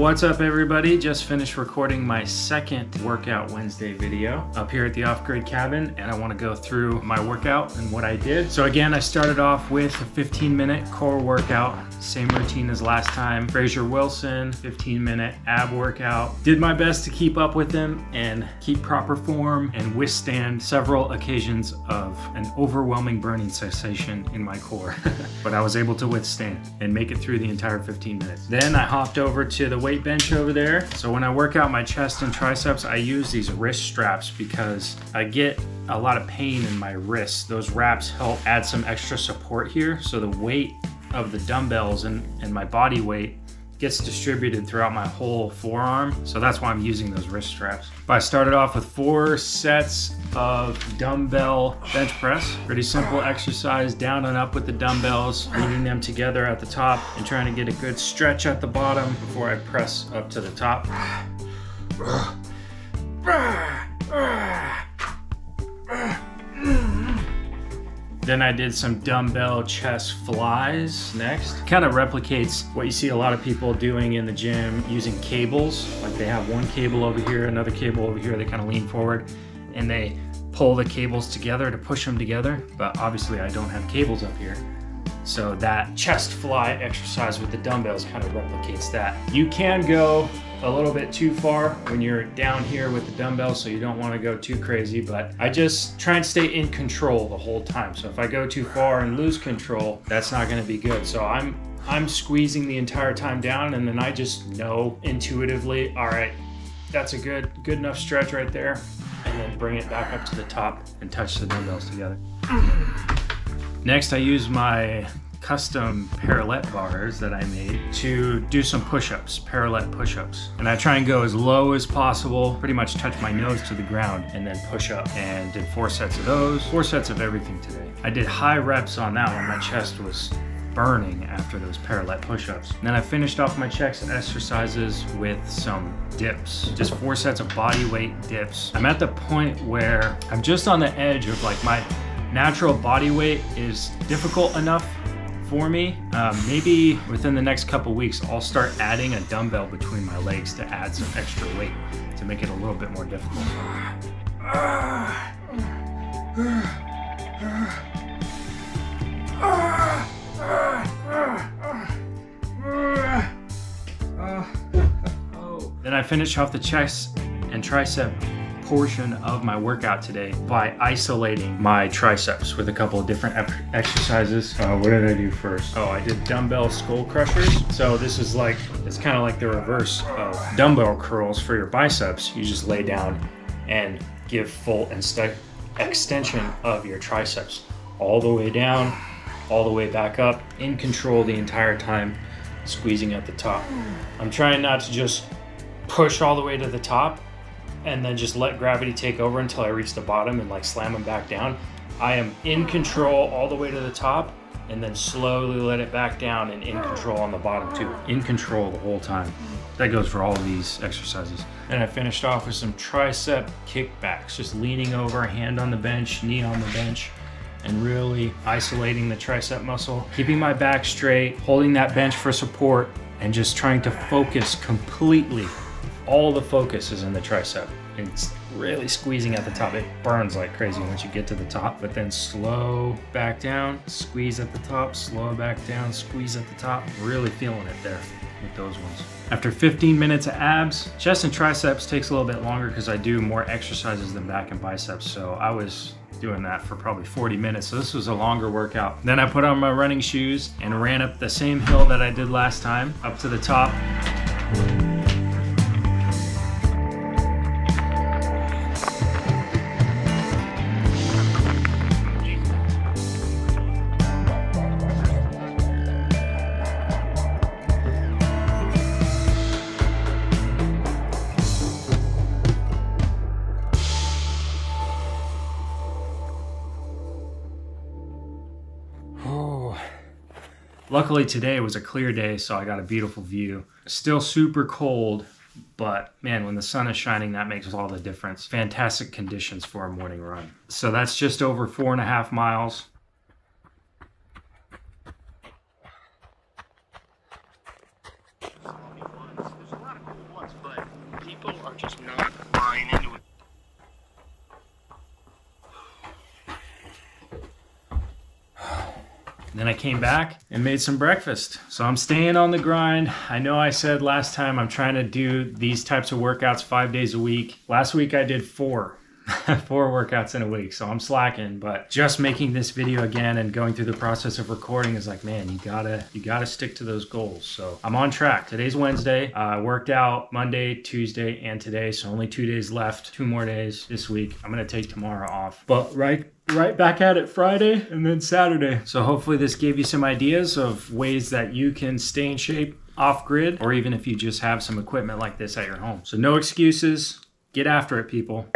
What's up everybody? Just finished recording my second Workout Wednesday video up here at the Off Grid Cabin and I want to go through my workout and what I did. So again, I started off with a 15 minute core workout, same routine as last time. Fraser Wilson, 15 minute ab workout. Did my best to keep up with him and keep proper form and withstand several occasions of an overwhelming burning sensation in my core. but I was able to withstand and make it through the entire 15 minutes. Then I hopped over to the weight bench over there. So when I work out my chest and triceps, I use these wrist straps because I get a lot of pain in my wrists. Those wraps help add some extra support here. So the weight of the dumbbells and, and my body weight gets distributed throughout my whole forearm. So that's why I'm using those wrist straps. But I started off with four sets of dumbbell bench press. Pretty simple exercise, down and up with the dumbbells, leaning them together at the top and trying to get a good stretch at the bottom before I press up to the top. Then I did some dumbbell chest flies next. Kind of replicates what you see a lot of people doing in the gym using cables. Like they have one cable over here, another cable over here, they kind of lean forward and they pull the cables together to push them together. But obviously I don't have cables up here. So that chest fly exercise with the dumbbells kind of replicates that. You can go a little bit too far when you're down here with the dumbbells, so you don't want to go too crazy, but I just try and stay in control the whole time. So if I go too far and lose control, that's not going to be good. So I'm I'm squeezing the entire time down and then I just know intuitively, all right, that's a good good enough stretch right there. And then bring it back up to the top and touch the dumbbells together. Mm-hmm. Next, I use my custom parallel bars that I made to do some push-ups, parallel push-ups. And I try and go as low as possible, pretty much touch my nose to the ground and then push up. And did four sets of those, four sets of everything today. I did high reps on that one. My chest was burning after those parallel push-ups. Then I finished off my chest exercises with some dips, just four sets of body weight dips. I'm at the point where I'm just on the edge of like my natural body weight is difficult enough for me. Um, maybe within the next couple weeks, I'll start adding a dumbbell between my legs to add some extra weight to make it a little bit more difficult. Then I finish off the chest and tricep portion of my workout today by isolating my triceps with a couple of different exercises. Uh, what did I do first? Oh, I did dumbbell skull crushers. So this is like, it's kind of like the reverse of dumbbell curls for your biceps. You just lay down and give full and extension of your triceps all the way down, all the way back up, in control the entire time, squeezing at the top. I'm trying not to just push all the way to the top and then just let gravity take over until I reach the bottom and like slam them back down. I am in control all the way to the top and then slowly let it back down and in control on the bottom too. In control the whole time. That goes for all of these exercises. And I finished off with some tricep kickbacks, just leaning over, hand on the bench, knee on the bench, and really isolating the tricep muscle, keeping my back straight, holding that bench for support, and just trying to focus completely all the focus is in the tricep. It's really squeezing at the top. It burns like crazy once you get to the top, but then slow back down, squeeze at the top, slow back down, squeeze at the top. Really feeling it there with those ones. After 15 minutes of abs, chest and triceps takes a little bit longer because I do more exercises than back and biceps. So I was doing that for probably 40 minutes. So this was a longer workout. Then I put on my running shoes and ran up the same hill that I did last time, up to the top. Luckily today was a clear day, so I got a beautiful view. Still super cold, but man, when the sun is shining, that makes all the difference. Fantastic conditions for a morning run. So that's just over four and a half miles. Then I came back and made some breakfast. So I'm staying on the grind. I know I said last time I'm trying to do these types of workouts five days a week. Last week I did four. four workouts in a week so i'm slacking but just making this video again and going through the process of recording is like man you gotta you gotta stick to those goals. So i'm on track. Today's wednesday. I uh, worked out monday tuesday and today so only two days left. Two more days this week. I'm gonna take tomorrow off. But right right back at it Friday and then Saturday. So hopefully this gave you some ideas of ways that you can stay in shape off grid or even if you just have some equipment like this at your home. So no excuses, get after it people.